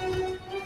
Música